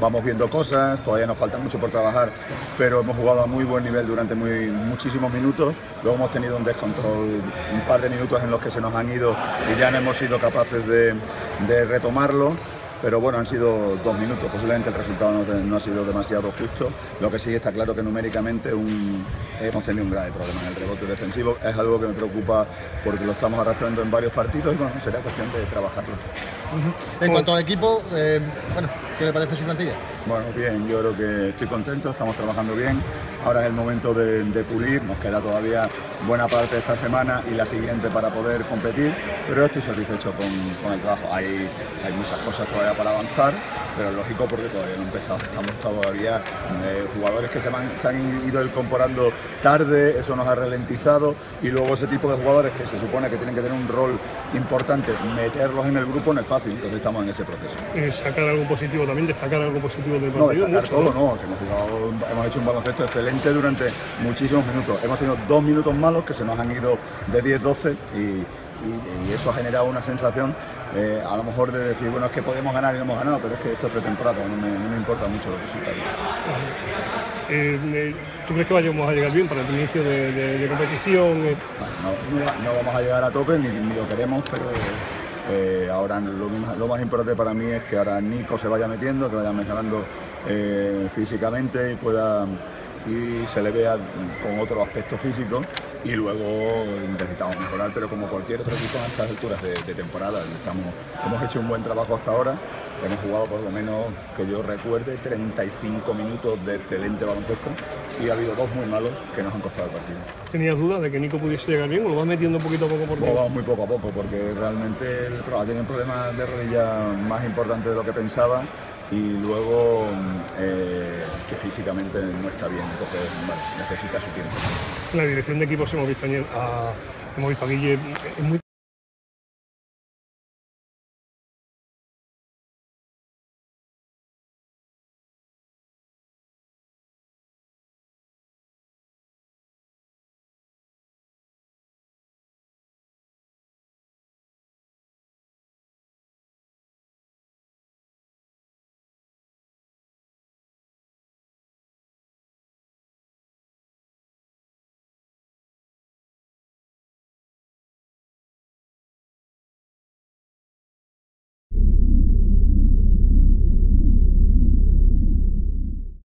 vamos viendo cosas, todavía nos falta mucho por trabajar, pero hemos jugado a muy buen nivel durante muchísimos minutos, luego hemos tenido un descontrol, un par de minutos en los que se nos han ido y ya no hemos sido capaces de, de retomarlo pero bueno, han sido dos minutos, posiblemente el resultado no, ha sido demasiado justo. Lo que sí está claro que numéricamente hemos tenido un grave problema en el rebote defensivo, es algo que me preocupa porque lo estamos arrastrando en varios partidos y bueno, será cuestión de trabajarlo. En cuanto al equipo, eh, bueno, ¿qué le parece su plantilla? Bueno, bien, yo creo que estoy contento, estamos trabajando bien. Ahora es el momento de, pulir, nos queda todavía buena parte de esta semana y la siguiente para poder competir, pero estoy satisfecho con, el trabajo. Hay, hay muchas cosas todavía para avanzar, pero es lógico porque todavía no empezado, estamos todavía eh, jugadores que se, se, han ido incorporando tarde, eso nos ha ralentizado y luego ese tipo de jugadores que se supone que tienen que tener un rol importante, meterlos en el grupo no es fácil, entonces estamos en ese proceso. Eh, sacar algo positivo también, destacar algo positivo del partido. No, destacar todo, no, que hemos, hemos hecho un baloncesto excelente durante muchísimos minutos. Hemos tenido dos minutos malos que se nos han ido de 10-12 y, eso ha generado una sensación eh, a lo mejor de decir, bueno, es que podemos ganar y no hemos ganado, pero es que esto es pretemporada, no me, no me importa mucho los resultados. Eh, ¿Tú crees que vayamos a llegar bien para el inicio de, competición? no, vamos a llegar a tope, ni, lo queremos, pero ahora lo, más importante para mí es que ahora Nico se vaya metiendo, que vaya mejorando físicamente y pueda y se le vea con otro aspecto físico y luego necesitamos mejorar, pero como cualquier otro equipo a estas alturas de, temporada, estamos, hemos hecho un buen trabajo hasta ahora, hemos jugado por lo menos, que yo recuerde, 35 minutos de excelente baloncesto y ha habido dos muy malos que nos han costado el partido. ¿Tenías dudas de que Nico pudiese llegar bien o lo vas metiendo poquito a poco? Porque... vamos muy poco a poco porque realmente el, tiene un problema de rodilla más importante de lo que pensaba y luego eh, físicamente no está bien, entonces necesita su tiempo. La dirección de equipos hemos visto, a, hemos visto a Guille, es muy